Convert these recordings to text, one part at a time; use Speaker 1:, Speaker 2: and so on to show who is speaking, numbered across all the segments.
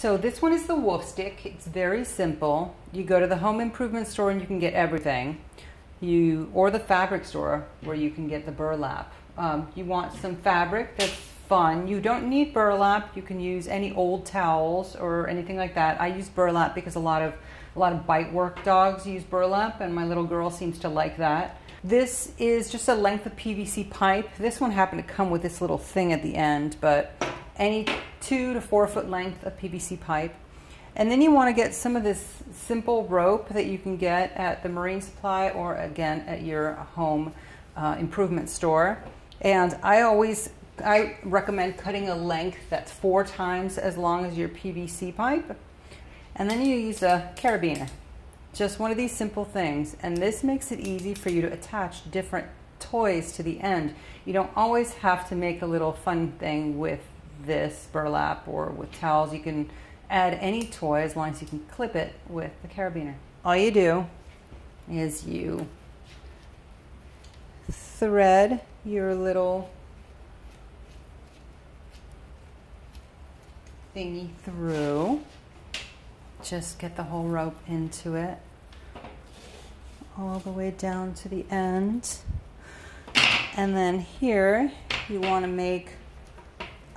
Speaker 1: so this one is the wolf stick. It's very simple. You go to the home improvement store and you can get everything. You or the fabric store where you can get the burlap. Um, you want some fabric that's fun. You don't need burlap. You can use any old towels or anything like that. I use burlap because a lot of a lot of bite work dogs use burlap, and my little girl seems to like that. This is just a length of PVC pipe. This one happened to come with this little thing at the end, but any two to four foot length of PVC pipe. And then you want to get some of this simple rope that you can get at the marine supply or again at your home uh, improvement store. And I always I recommend cutting a length that's four times as long as your PVC pipe. And then you use a carabiner. Just one of these simple things. And this makes it easy for you to attach different toys to the end. You don't always have to make a little fun thing with this burlap or with towels. You can add any toy as long as you can clip it with the carabiner. All you do is you thread your little thingy through. Just get the whole rope into it all the way down to the end. And then here you want to make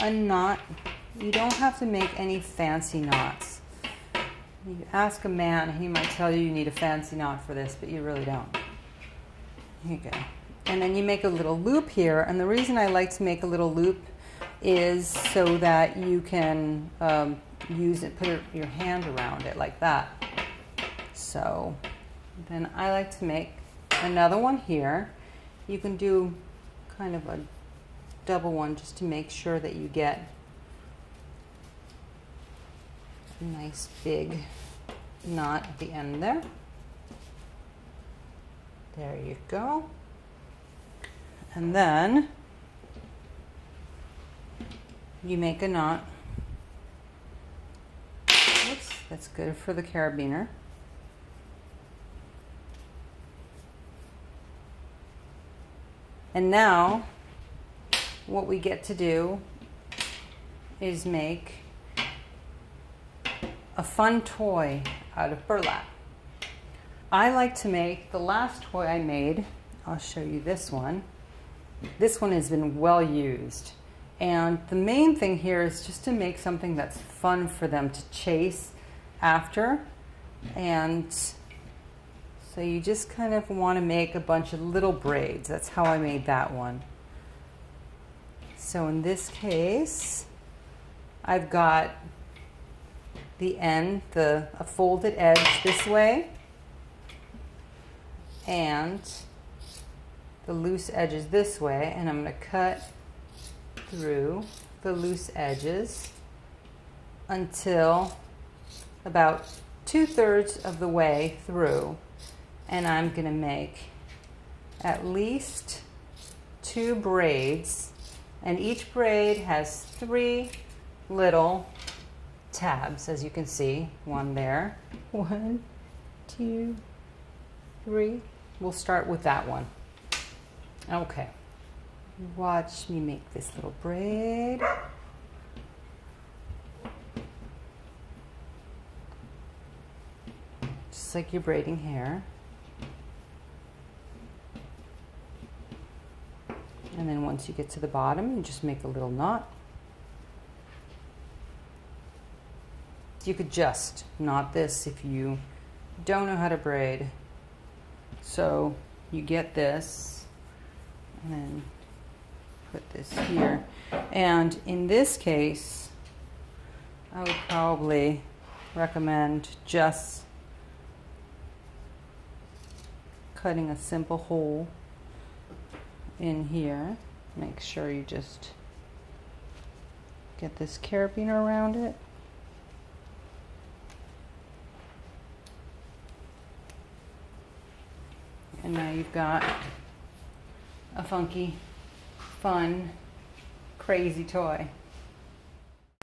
Speaker 1: a knot. You don't have to make any fancy knots. You ask a man, he might tell you you need a fancy knot for this, but you really don't. Here you go. And then you make a little loop here. And the reason I like to make a little loop is so that you can um, use it, put your hand around it like that. So then I like to make another one here. You can do kind of a double one just to make sure that you get a nice big knot at the end there. There you go. And then you make a knot. Oops, that's good for the carabiner. And now what we get to do is make a fun toy out of burlap. I like to make, the last toy I made, I'll show you this one. This one has been well used. And the main thing here is just to make something that's fun for them to chase after. And so you just kind of want to make a bunch of little braids. That's how I made that one. So in this case, I've got the end, the a folded edge this way, and the loose edges this way, and I'm going to cut through the loose edges until about two thirds of the way through. And I'm going to make at least two braids and each braid has three little tabs, as you can see. One there. One, two, three. We'll start with that one. Okay. Watch me make this little braid. Just like you're braiding hair. And then once you get to the bottom, you just make a little knot. You could just knot this if you don't know how to braid. So you get this and then put this here. And in this case, I would probably recommend just cutting a simple hole in here. Make sure you just get this carabiner around it. And now you've got a funky, fun, crazy toy.